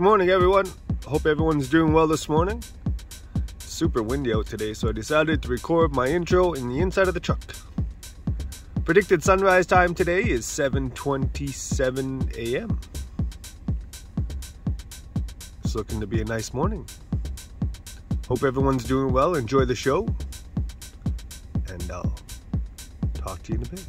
Good morning, everyone. Hope everyone's doing well this morning. Super windy out today, so I decided to record my intro in the inside of the truck. Predicted sunrise time today is 7.27 a.m. It's looking to be a nice morning. Hope everyone's doing well. Enjoy the show. And I'll talk to you in a bit.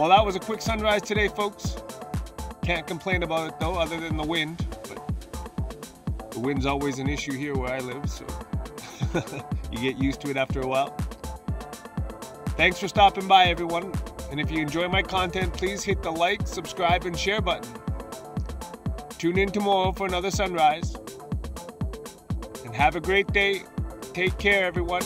Well, that was a quick sunrise today, folks. Can't complain about it though, other than the wind. But the wind's always an issue here where I live, so you get used to it after a while. Thanks for stopping by, everyone. And if you enjoy my content, please hit the like, subscribe, and share button. Tune in tomorrow for another sunrise. And have a great day. Take care, everyone.